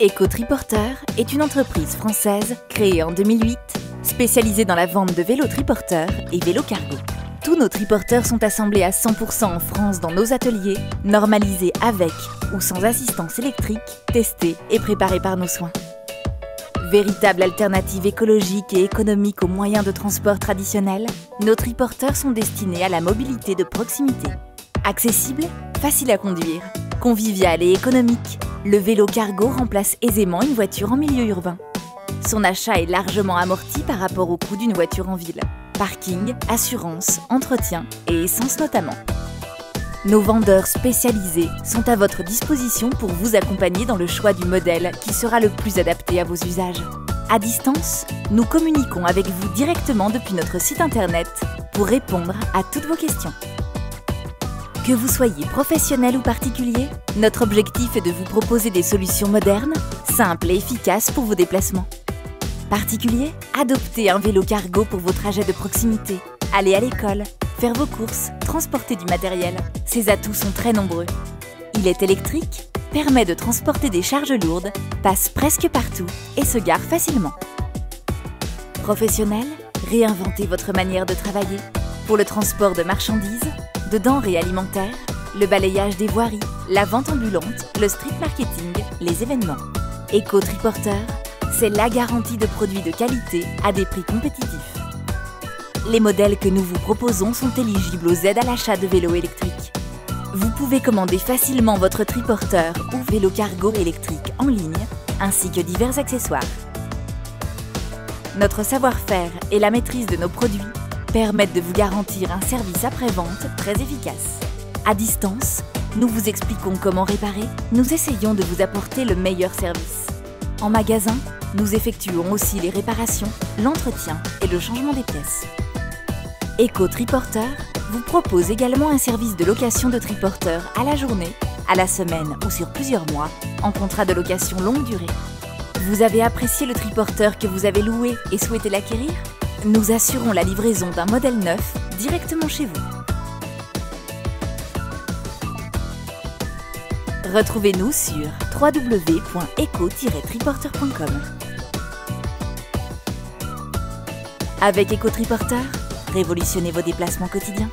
EcoTriporter est une entreprise française créée en 2008, spécialisée dans la vente de vélos triporteurs et vélos cargo. Tous nos triporteurs sont assemblés à 100% en France dans nos ateliers, normalisés avec ou sans assistance électrique, testés et préparés par nos soins. Véritable alternative écologique et économique aux moyens de transport traditionnels, nos triporteurs sont destinés à la mobilité de proximité. Accessible, facile à conduire, convivial et économique, le vélo cargo remplace aisément une voiture en milieu urbain. Son achat est largement amorti par rapport au coût d'une voiture en ville. Parking, assurance, entretien et essence notamment. Nos vendeurs spécialisés sont à votre disposition pour vous accompagner dans le choix du modèle qui sera le plus adapté à vos usages. À distance, nous communiquons avec vous directement depuis notre site internet pour répondre à toutes vos questions. Que vous soyez professionnel ou particulier, notre objectif est de vous proposer des solutions modernes, simples et efficaces pour vos déplacements. Particulier, adoptez un vélo cargo pour vos trajets de proximité, aller à l'école, faire vos courses, transporter du matériel. Ses atouts sont très nombreux. Il est électrique, permet de transporter des charges lourdes, passe presque partout et se gare facilement. Professionnel, réinventez votre manière de travailler. Pour le transport de marchandises, de denrées alimentaires, le balayage des voiries, la vente ambulante, le street marketing, les événements. Eco Triporteur, c'est la garantie de produits de qualité à des prix compétitifs. Les modèles que nous vous proposons sont éligibles aux aides à l'achat de vélos électriques. Vous pouvez commander facilement votre triporteur ou vélo cargo électrique en ligne, ainsi que divers accessoires. Notre savoir-faire et la maîtrise de nos produits permettent de vous garantir un service après-vente très efficace. À distance, nous vous expliquons comment réparer, nous essayons de vous apporter le meilleur service. En magasin, nous effectuons aussi les réparations, l'entretien et le changement des pièces. Eco Triporteur vous propose également un service de location de triporteur à la journée, à la semaine ou sur plusieurs mois, en contrat de location longue durée. Vous avez apprécié le triporteur que vous avez loué et souhaitez l'acquérir? Nous assurons la livraison d'un modèle neuf directement chez vous. Retrouvez-nous sur www.eco-triporteur.com. Avec EcoTriporteur, révolutionnez vos déplacements quotidiens.